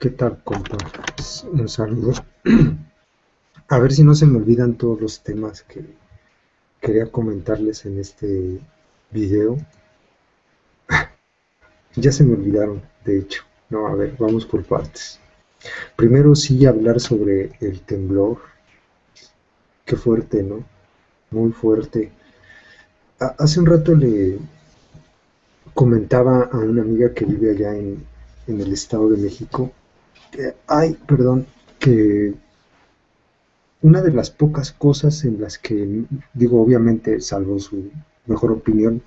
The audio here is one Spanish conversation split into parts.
¿Qué tal, compa? Un saludo. A ver si no se me olvidan todos los temas que quería comentarles en este video. Ya se me olvidaron, de hecho. No, a ver, vamos por partes. Primero sí hablar sobre el temblor. Qué fuerte, ¿no? Muy fuerte. Hace un rato le comentaba a una amiga que vive allá en, en el Estado de México ay, perdón, que una de las pocas cosas en las que, digo obviamente, salvo su mejor opinión,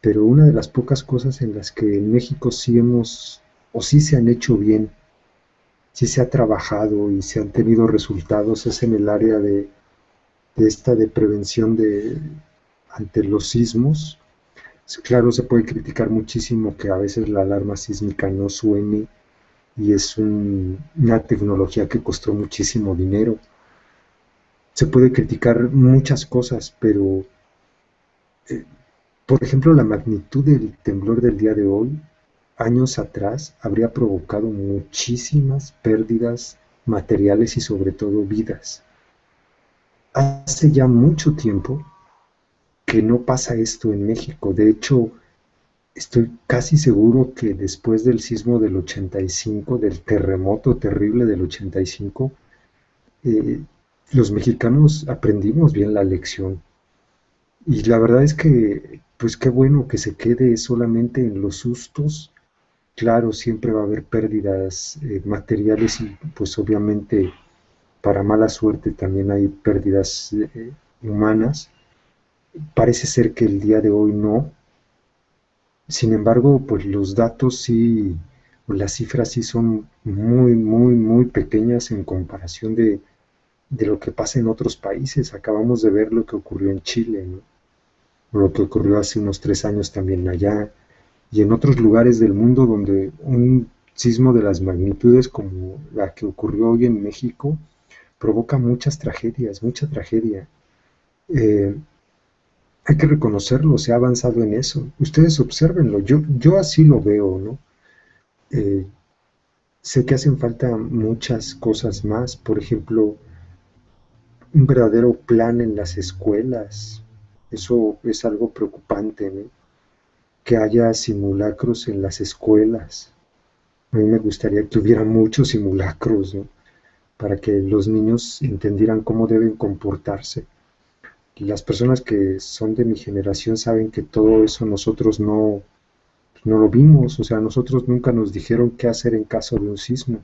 pero una de las pocas cosas en las que en México sí hemos, o sí se han hecho bien, sí se ha trabajado y se han tenido resultados es en el área de, de esta de prevención de ante los sismos. Claro, se puede criticar muchísimo que a veces la alarma sísmica no suene, y es una tecnología que costó muchísimo dinero. Se puede criticar muchas cosas, pero eh, por ejemplo la magnitud del temblor del día de hoy, años atrás, habría provocado muchísimas pérdidas materiales y sobre todo vidas. Hace ya mucho tiempo que no pasa esto en México. De hecho, Estoy casi seguro que después del sismo del 85, del terremoto terrible del 85, eh, los mexicanos aprendimos bien la lección. Y la verdad es que, pues qué bueno que se quede solamente en los sustos. Claro, siempre va a haber pérdidas eh, materiales y pues obviamente para mala suerte también hay pérdidas eh, humanas. Parece ser que el día de hoy no, sin embargo, pues los datos sí, las cifras sí son muy, muy, muy pequeñas en comparación de, lo que pasa en otros países. Acabamos de ver lo que ocurrió en Chile, ¿no? lo que ocurrió hace unos tres años también allá, y en otros lugares del mundo donde un sismo de las magnitudes como la que ocurrió hoy en México provoca muchas tragedias, mucha tragedia. Eh, hay que reconocerlo, se ha avanzado en eso. Ustedes observenlo, yo, yo así lo veo, ¿no? Eh, sé que hacen falta muchas cosas más, por ejemplo, un verdadero plan en las escuelas, eso es algo preocupante, ¿no? Que haya simulacros en las escuelas. A mí me gustaría que hubiera muchos simulacros, ¿no? Para que los niños entendieran cómo deben comportarse las personas que son de mi generación saben que todo eso nosotros no, no lo vimos, o sea, nosotros nunca nos dijeron qué hacer en caso de un sismo.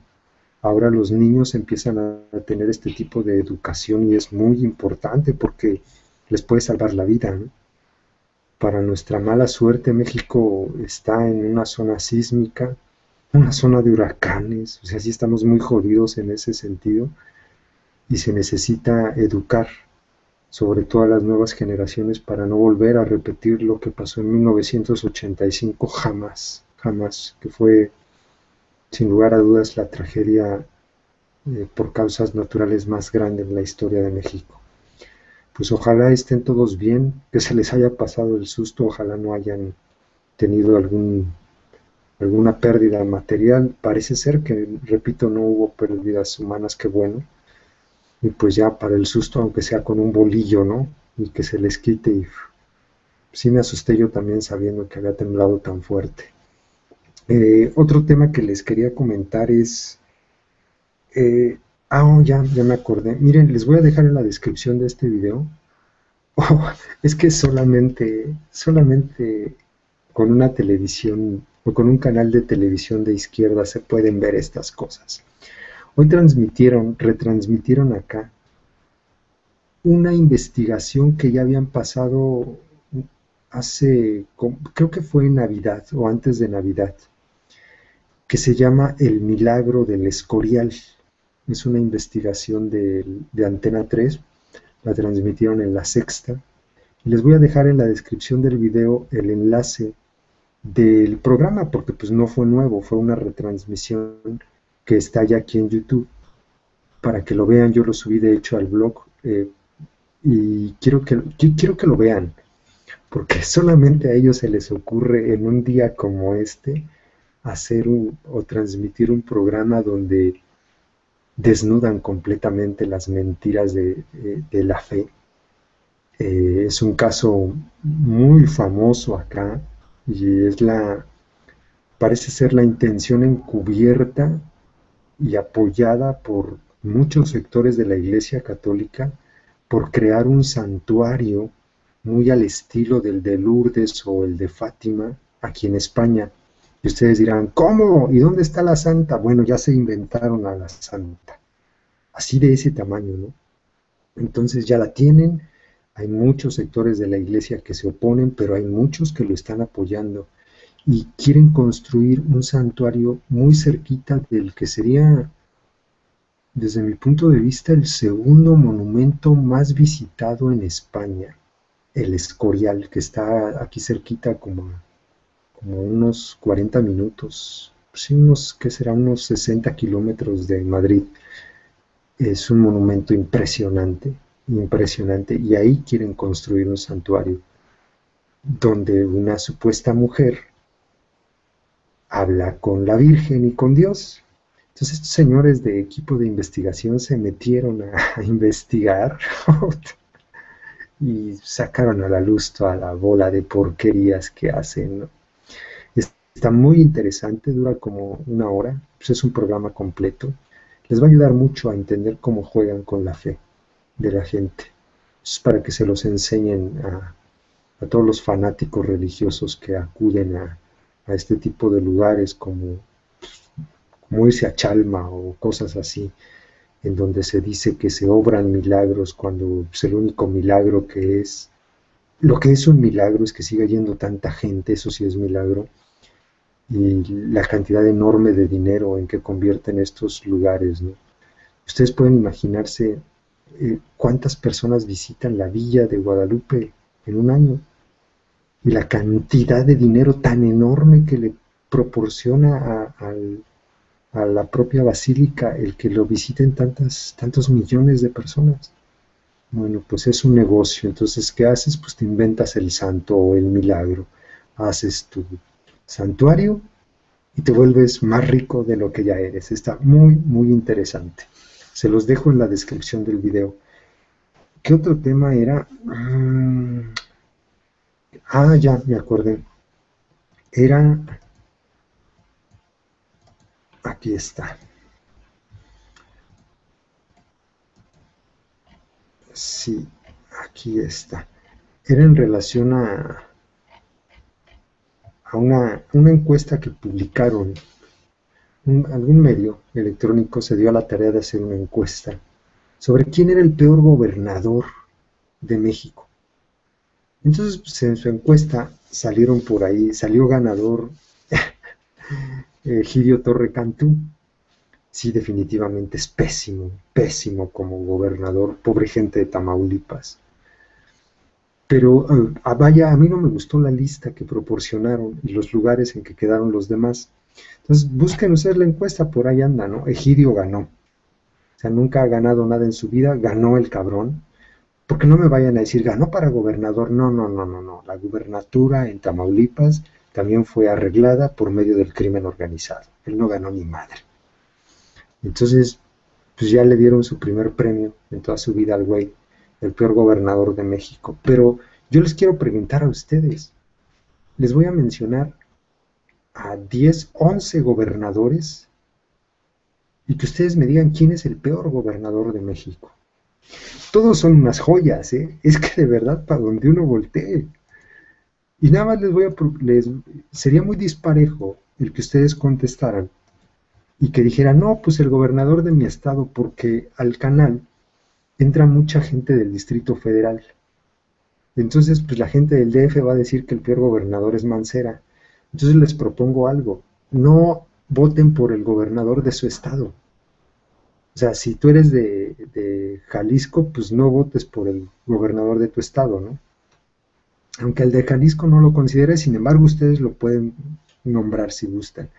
Ahora los niños empiezan a tener este tipo de educación y es muy importante porque les puede salvar la vida. Para nuestra mala suerte, México está en una zona sísmica, una zona de huracanes, o sea, sí estamos muy jodidos en ese sentido y se necesita educar sobre todo a las nuevas generaciones para no volver a repetir lo que pasó en 1985 jamás, jamás, que fue sin lugar a dudas la tragedia eh, por causas naturales más grande en la historia de México. Pues ojalá estén todos bien, que se les haya pasado el susto, ojalá no hayan tenido algún, alguna pérdida material. Parece ser que, repito, no hubo pérdidas humanas, qué bueno y pues ya para el susto, aunque sea con un bolillo, ¿no? Y que se les quite y sí me asusté yo también sabiendo que había temblado tan fuerte. Eh, otro tema que les quería comentar es... Eh, ah, oh, ya, ya me acordé. Miren, les voy a dejar en la descripción de este video. Oh, es que solamente, solamente con una televisión o con un canal de televisión de izquierda se pueden ver estas cosas. Hoy transmitieron, retransmitieron acá una investigación que ya habían pasado hace, creo que fue en Navidad o antes de Navidad, que se llama El Milagro del Escorial. Es una investigación de, Antena 3, la transmitieron en la sexta. Les voy a dejar en la descripción del video el enlace del programa, porque pues no fue nuevo, fue una retransmisión que está ya aquí en YouTube para que lo vean. Yo lo subí de hecho al blog eh, y quiero que, quiero que lo vean porque solamente a ellos se les ocurre en un día como este hacer o transmitir un programa donde desnudan completamente las mentiras de, la fe. Eh, es un caso muy famoso acá y es la, parece ser la intención encubierta y apoyada por muchos sectores de la Iglesia Católica por crear un santuario muy al estilo del de Lourdes o el de Fátima aquí en España. Y ustedes dirán, ¿cómo? ¿Y dónde está la santa? Bueno, ya se inventaron a la santa. Así de ese tamaño, ¿no? Entonces ya la tienen. Hay muchos sectores de la iglesia que se oponen, pero hay muchos que lo están apoyando y quieren construir un santuario muy cerquita del que sería, desde mi punto de vista, el segundo monumento más visitado en España, el Escorial, que está aquí cerquita como, unos 40 minutos, sí, unos, que será unos 60 kilómetros de Madrid. Es un monumento impresionante, impresionante, y ahí quieren construir un santuario donde una supuesta mujer habla con la Virgen y con Dios. Entonces estos señores de equipo de investigación se metieron a, investigar y sacaron a la luz toda la bola de porquerías que hacen. Está muy interesante, dura como una hora, pues es un programa completo. Les va a ayudar mucho a entender cómo juegan con la fe de la gente. Es para que se los enseñen a, a todos los fanáticos religiosos que acuden a, a este tipo de lugares como, como irse a Chalma o cosas así, en donde se dice que se obran milagros cuando es el único milagro que es, lo que es un milagro es que siga yendo tanta gente, eso sí es milagro, y la cantidad enorme de dinero en que convierten estos lugares. ¿no? Ustedes pueden imaginarse eh, cuántas personas visitan la villa de Guadalupe en un año la cantidad de dinero tan enorme que le proporciona a, la propia basílica el que lo visiten tantos millones de personas. Bueno, pues es un negocio, entonces ¿qué haces? Pues te inventas el santo o el milagro, haces tu santuario y te vuelves más rico de lo que ya eres. Está muy, muy interesante. Se los dejo en la descripción del video. ¿Qué otro tema era? Mm, Ah, ya, me acordé. Era... Aquí está. Sí, aquí está. Era en relación a, una encuesta que publicaron. algún medio electrónico se dio a la tarea de hacer una encuesta sobre quién era el peor gobernador de México. Entonces, pues, en su encuesta salieron por ahí, salió ganador Gidio Torre Cantú. Sí, definitivamente es pésimo, pésimo como gobernador, pobre gente de Tamaulipas. Pero eh, vaya, a mí no me gustó la lista que proporcionaron y los lugares en que quedaron los demás. Entonces, busquen ustedes la encuesta, por ahí anda, ¿no? Egidio ganó. O sea, nunca ha ganado nada en su vida, ganó el cabrón porque no me vayan a decir, ganó para gobernador. No, no, no, no, no. La gubernatura en Tamaulipas también fue arreglada por medio del crimen organizado. Él no ganó ni madre. Entonces, pues ya le dieron su primer premio en toda su vida al güey, el peor gobernador de México. Pero yo les quiero preguntar a ustedes, les voy a mencionar a 10, 11 gobernadores y que ustedes me digan quién es el peor gobernador de México. Todos son unas joyas, ¿eh? Es que de verdad, para donde uno voltee. Y nada más les voy a... Les, sería muy disparejo el que ustedes contestaran y que dijeran, no, pues el gobernador de mi estado, porque al canal entra mucha gente del Distrito Federal. Entonces, pues la gente del DF va a decir que el peor gobernador es Mancera. Entonces les propongo algo, no voten por el gobernador de su estado, o sea, si tú eres de, Jalisco, pues no votes por el gobernador de tu estado, ¿no? Aunque el de Jalisco no lo considere, sin embargo, ustedes lo pueden nombrar si gustan.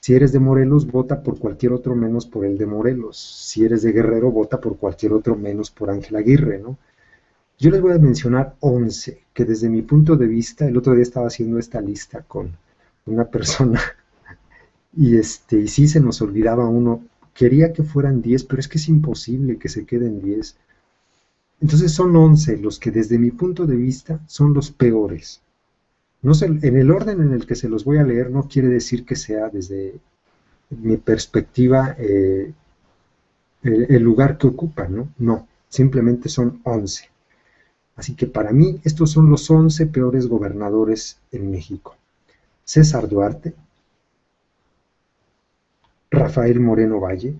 Si eres de Morelos, vota por cualquier otro menos por el de Morelos. Si eres de Guerrero, vota por cualquier otro menos por Ángel Aguirre, ¿no? Yo les voy a mencionar 11, que desde mi punto de vista, el otro día estaba haciendo esta lista con una persona Y, este, y sí se nos olvidaba uno, quería que fueran 10, pero es que es imposible que se queden 10. Entonces son 11 los que desde mi punto de vista son los peores. No sé, en el orden en el que se los voy a leer no quiere decir que sea desde mi perspectiva eh, el, lugar que ocupan, ¿no? No, simplemente son 11. Así que para mí estos son los 11 peores gobernadores en México. César Duarte, Rafael Moreno Valle,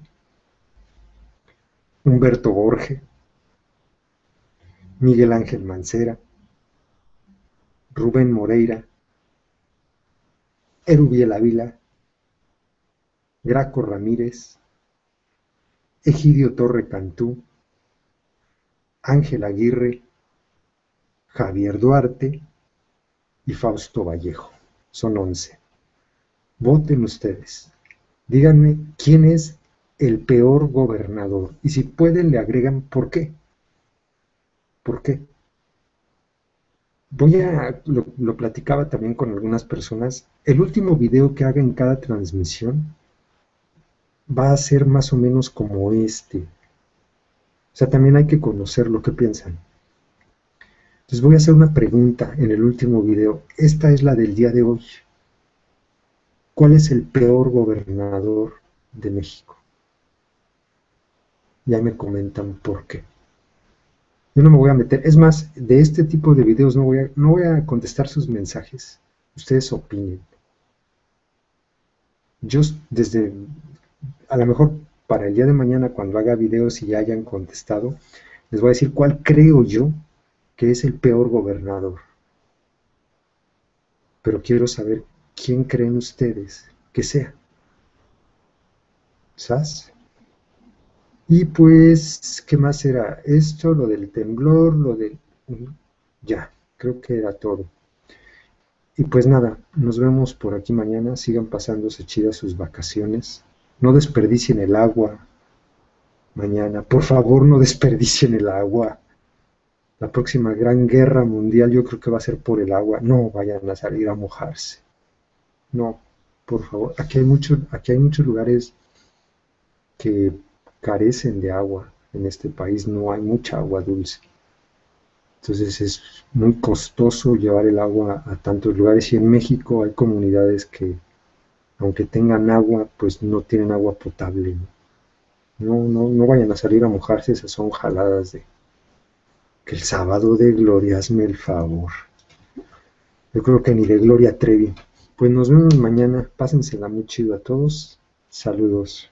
Humberto Borge, Miguel Ángel Mancera, Rubén Moreira, Erubiel Ávila, Graco Ramírez, Egidio Torre Cantú, Ángel Aguirre, Javier Duarte y Fausto Vallejo. Son once. Voten ustedes. Díganme quién es el peor gobernador y si pueden le agregan por qué. ¿Por qué? Voy a, lo, lo, platicaba también con algunas personas, el último video que haga en cada transmisión va a ser más o menos como este. O sea, también hay que conocer lo que piensan. Entonces voy a hacer una pregunta en el último video. Esta es la del día de hoy. ¿Cuál es el peor gobernador de México? Ya me comentan por qué. Yo no me voy a meter, es más, de este tipo de videos no voy a, no voy a contestar sus mensajes. Ustedes opinen. Yo desde a lo mejor para el día de mañana cuando haga videos y ya hayan contestado, les voy a decir cuál creo yo que es el peor gobernador. Pero quiero saber quién creen ustedes que sea. ¿Sabes? Y pues, ¿qué más era? Esto, lo del temblor, lo del... Ya, creo que era todo. Y pues nada, nos vemos por aquí mañana. Sigan pasándose chidas sus vacaciones. No desperdicien el agua mañana. Por favor, no desperdicien el agua. La próxima gran guerra mundial yo creo que va a ser por el agua. No vayan a salir a mojarse. No, por favor. Aquí hay, aquí hay muchos lugares que carecen de agua. En este país no hay mucha agua dulce. Entonces es muy costoso llevar el agua a tantos lugares y en México hay comunidades que aunque tengan agua, pues no tienen agua potable. No, no, no vayan a salir a mojarse, esas son jaladas de que el sábado de gloria, hazme el favor. Yo creo que ni de Gloria Trevi. Pues nos vemos mañana, pásensela muy chido a todos. Saludos.